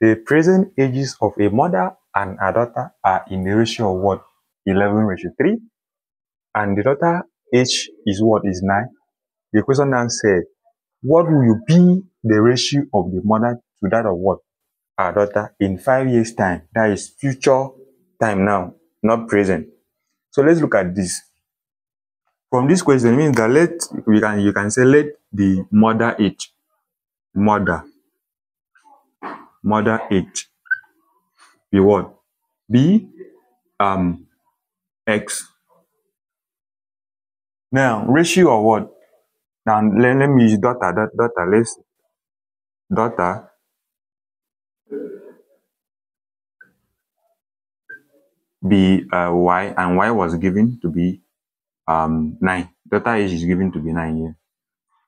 The present ages of a mother and a daughter are in the ratio of what? 11 ratio 3. And the daughter age is what? Is 9. The question now said, what will be the ratio of the mother to that of what? Our daughter in 5 years time. That is future time now, not present. So let's look at this. From this question, means that let we can you can say let the mother age, mother, mother age be what? Be um x. Now ratio of what? Now let, let me use daughter, da- daughter, let's daughter be uh, y and y was given to be um 9. Daughter age is given to be 9 here.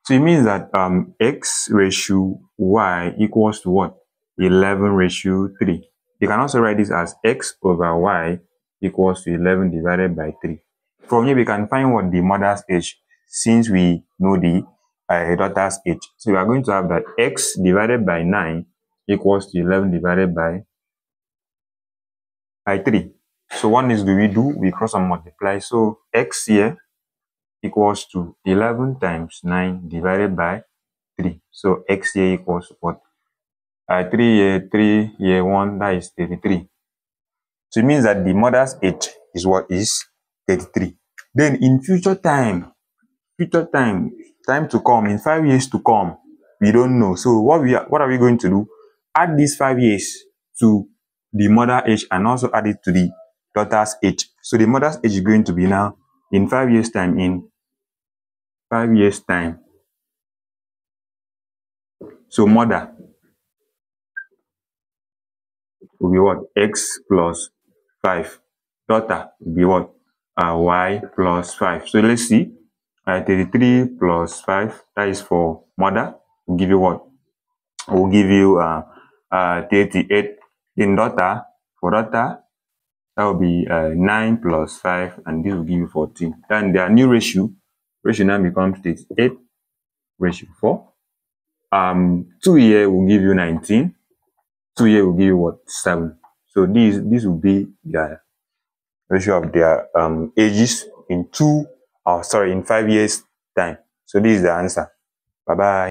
So it means that um x ratio y equals to what? 11 ratio 3. You can also write this as x over y equals to 11 divided by 3. From here, we can find what the mother's age, since we know the uh, daughter's age. So we are going to have that x divided by 9 equals to 11 divided by, by 3. So what needs do we do? We cross and multiply. So x here equals to 11 times 9 divided by 3. So x here equals what? Uh, 3 here, 3 here, 1, that is 33. So it means that the mother's age is what is 33. Then in future time, future time, time to come, in five years to come, we don't know. So what we are, what are we going to do? Add these five years to the mother age and also add it to the daughter's age. So the mother's age is going to be now in five years time, in five years time. So mother will be what? X plus 5. Daughter will be what? Uh, y plus 5. So let's see. Uh, 33 plus 5, that is for mother. Will give you what? Will give you uh, uh, 38. In daughter, for daughter, that will be uh, 9 plus 5, and this will give you 14. Then their new ratio, ratio now becomes 38, ratio 4. Um, 2 here will give you 19. 2 here will give you what? 7. So this, this will be the ratio of their um, ages in two, oh, sorry, in five years time. So this is the answer. Bye bye.